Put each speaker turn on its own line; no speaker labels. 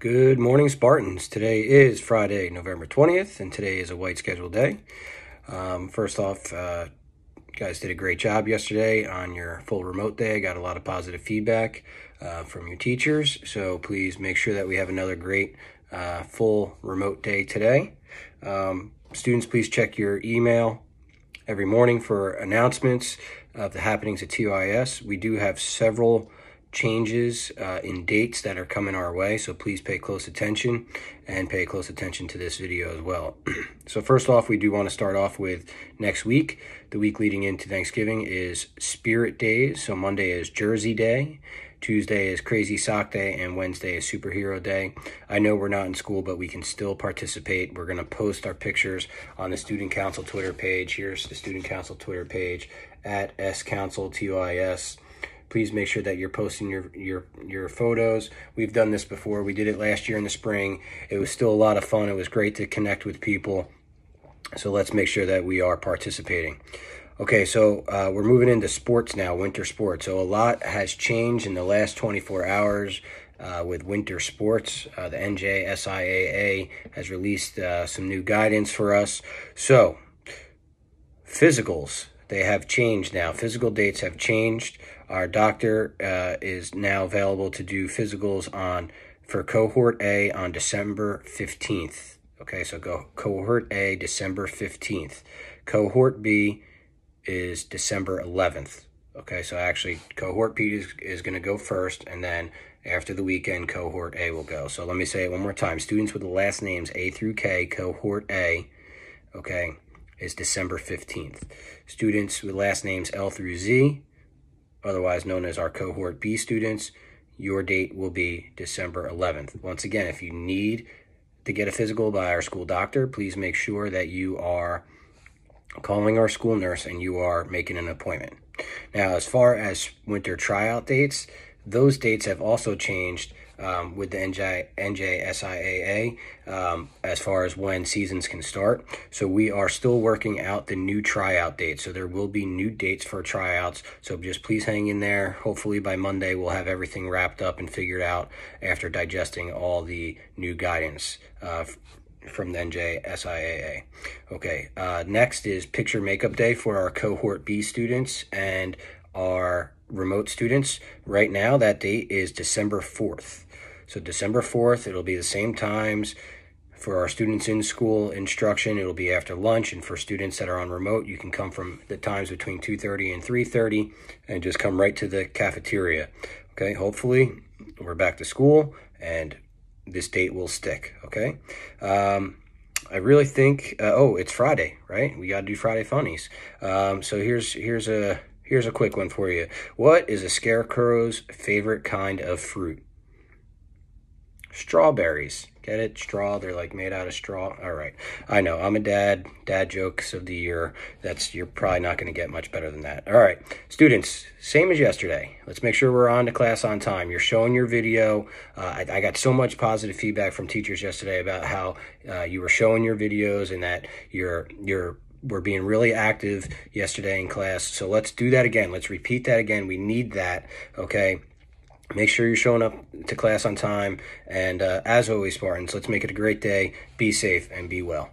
Good morning, Spartans. Today is Friday, November 20th, and today is a white schedule day. Um, first off, uh, guys did a great job yesterday on your full remote day. I got a lot of positive feedback uh, from your teachers, so please make sure that we have another great uh, full remote day today. Um, students, please check your email every morning for announcements of the happenings at TIS. We do have several changes uh, in dates that are coming our way, so please pay close attention and pay close attention to this video as well. so first off, we do want to start off with next week. The week leading into Thanksgiving is Spirit Days, so Monday is Jersey Day, Tuesday is Crazy Sock Day, and Wednesday is Superhero Day. I know we're not in school, but we can still participate. We're going to post our pictures on the Student Council Twitter page. Here's the Student Council Twitter page at S Council TIS please make sure that you're posting your your your photos we've done this before we did it last year in the spring it was still a lot of fun it was great to connect with people so let's make sure that we are participating okay so uh, we're moving into sports now winter sports so a lot has changed in the last 24 hours uh, with winter sports. Uh, the NJSIAA has released uh, some new guidance for us. So, physicals, they have changed now. Physical dates have changed. Our doctor uh, is now available to do physicals on for cohort A on December 15th. Okay, so go cohort A December 15th. Cohort B is December 11th. Okay, so actually cohort B is, is going to go first and then after the weekend cohort A will go. So let me say it one more time. Students with the last names A through K, cohort A, okay, is December 15th. Students with last names L through Z, otherwise known as our cohort B students, your date will be December 11th. Once again, if you need to get a physical by our school doctor, please make sure that you are calling our school nurse and you are making an appointment. Now, as far as winter tryout dates, those dates have also changed um, with the NJ, NJSIAA um, as far as when seasons can start. So we are still working out the new tryout dates. So there will be new dates for tryouts. So just please hang in there. Hopefully by Monday we'll have everything wrapped up and figured out after digesting all the new guidance. Uh, from the NJSIAA. Okay, uh, next is picture makeup day for our cohort B students and our remote students. Right now, that date is December 4th. So December 4th, it'll be the same times for our students in school instruction. It'll be after lunch, and for students that are on remote, you can come from the times between 2.30 and 3.30 and just come right to the cafeteria. Okay, hopefully we're back to school and this date will stick, okay? Um, I really think, uh, oh, it's Friday, right? We got to do Friday funnies. Um, so here's here's a here's a quick one for you. What is a scarecrow's favorite kind of fruit? strawberries. Get it? Straw. They're like made out of straw. All right. I know. I'm a dad. Dad jokes of the year. That's you're probably not going to get much better than that. All right, students. Same as yesterday. Let's make sure we're on to class on time. You're showing your video. Uh, I, I, got so much positive feedback from teachers yesterday about how uh, you were showing your videos and that you're you're we're being really active yesterday in class. So let's do that again. Let's repeat that again. We need that. Okay. Make sure you're showing up to class on time. And uh, as always, Spartans, let's make it a great day. Be safe and be well.